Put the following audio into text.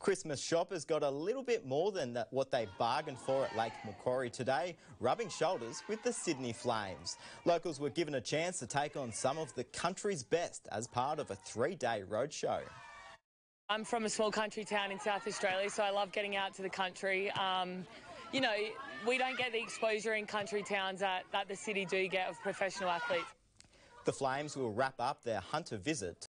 Christmas shoppers got a little bit more than that, what they bargained for at Lake Macquarie today, rubbing shoulders with the Sydney Flames. Locals were given a chance to take on some of the country's best as part of a three-day roadshow. I'm from a small country town in South Australia, so I love getting out to the country. Um, you know, we don't get the exposure in country towns that, that the city do get of professional athletes. The Flames will wrap up their Hunter visit